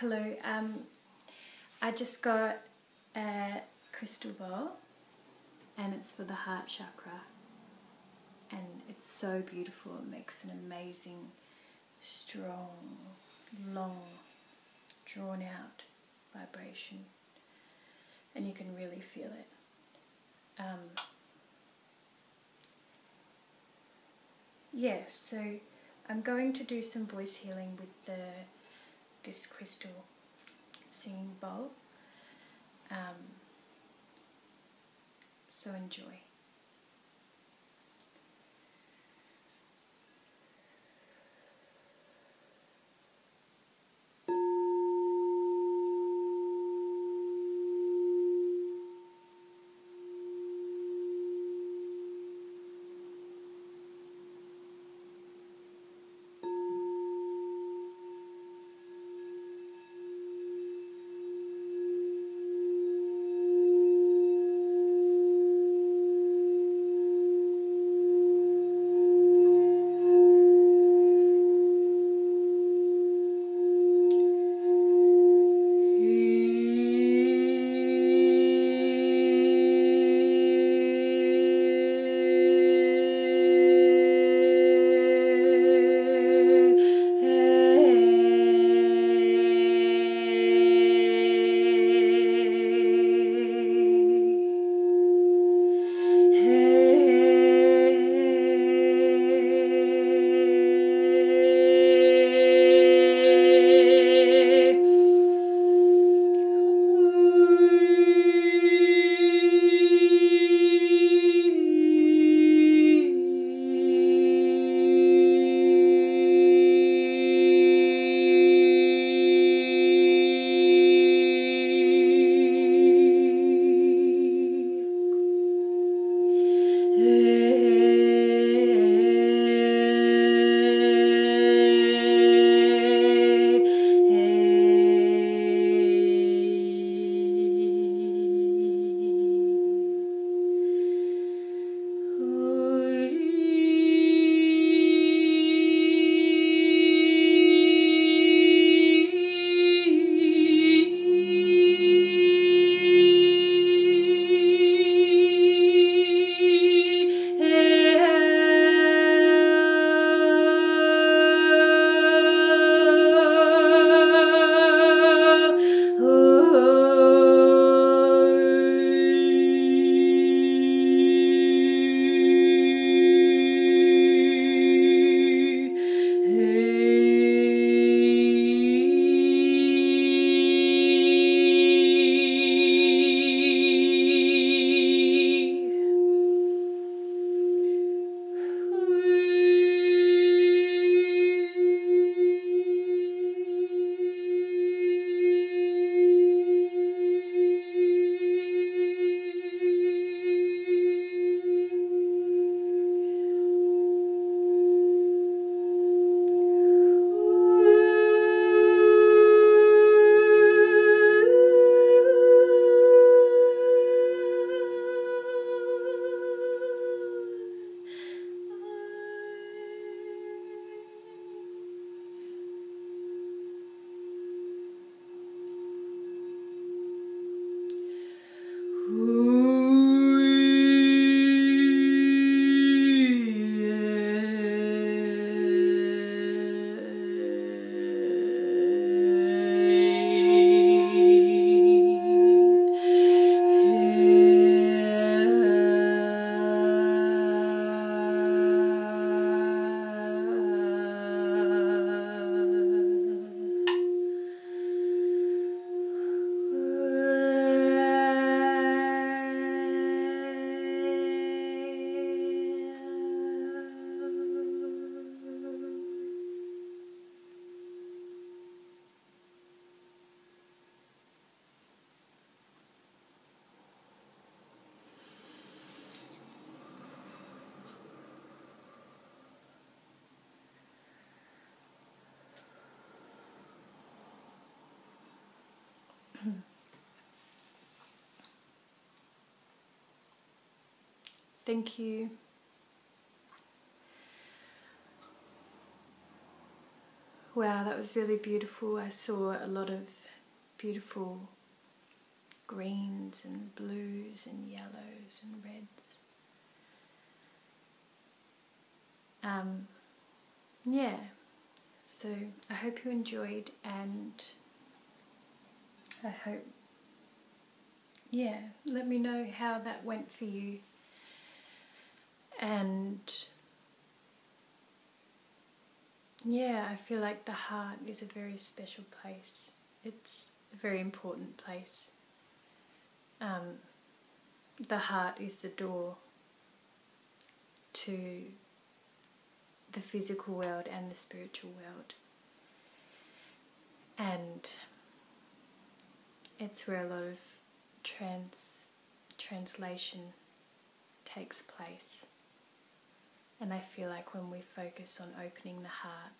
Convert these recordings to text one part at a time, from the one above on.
Hello. Um, I just got a crystal bowl, and it's for the heart chakra, and it's so beautiful. It makes an amazing, strong, long, drawn out vibration, and you can really feel it. Um, yeah, so I'm going to do some voice healing with the this crystal singing bowl. Um, so enjoy. Thank you. Wow, that was really beautiful. I saw a lot of beautiful greens and blues and yellows and reds. Um, yeah, so I hope you enjoyed and I hope, yeah, let me know how that went for you. And yeah, I feel like the heart is a very special place. It's a very important place. Um, the heart is the door to the physical world and the spiritual world. And it's where a lot of trans translation takes place. And I feel like when we focus on opening the heart,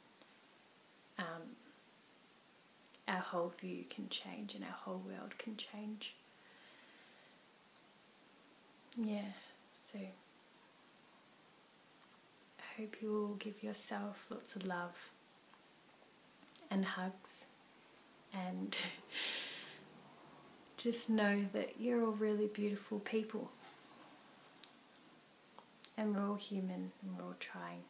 um, our whole view can change and our whole world can change. Yeah, so I hope you all give yourself lots of love and hugs and just know that you're all really beautiful people and all human and all trying.